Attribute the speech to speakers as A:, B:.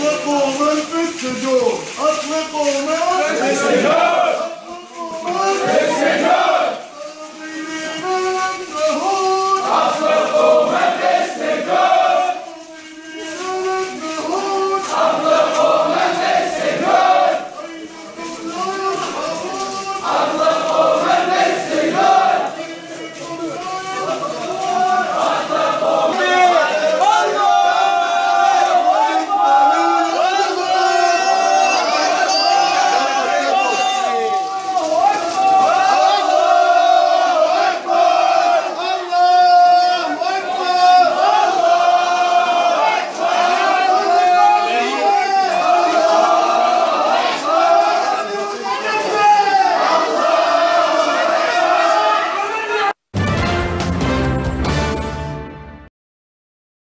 A: Aklı kovma öpüktü dur.